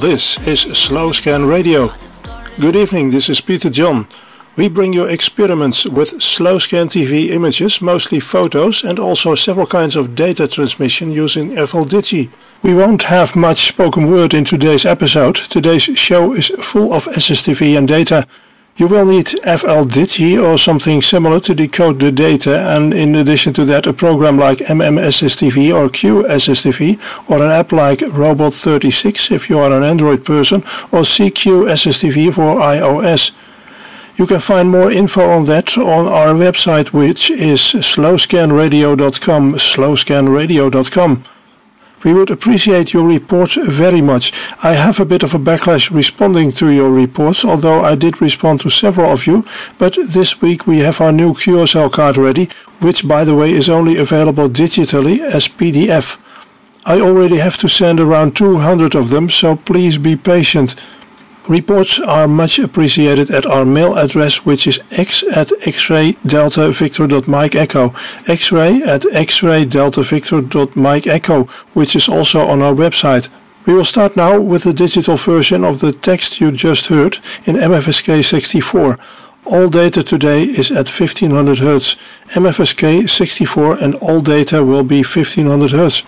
This is Slow Scan Radio. Good evening, this is Peter John. We bring you experiments with slow scan TV images, mostly photos, and also several kinds of data transmission using FLDigi. We won't have much spoken word in today's episode. Today's show is full of SSTV and data. You will need FLDigi or something similar to decode the data and in addition to that a program like MMSSTV or QSSTV or an app like Robot36 if you are an Android person or CQSSTV for iOS. You can find more info on that on our website which is slowscanradio.com slowscanradio.com. We would appreciate your reports very much. I have a bit of a backlash responding to your reports, although I did respond to several of you, but this week we have our new QSL card ready, which by the way is only available digitally as PDF. I already have to send around 200 of them, so please be patient. Reports are much appreciated at our mail address which is x at x-ray delta victor mike echo x-ray at x-ray delta victor mike echo which is also on our website. We will start now with the digital version of the text you just heard in MFSK 64. All data today is at 1500 Hz. MFSK 64 and all data will be 1500 Hz.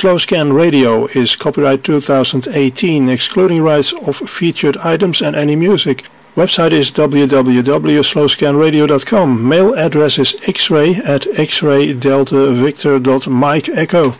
Slowscan Radio is copyright 2018, excluding rights of featured items and any music. Website is www.slowscanradio.com. Mail address is xray at xraydeltavictor.mike echo.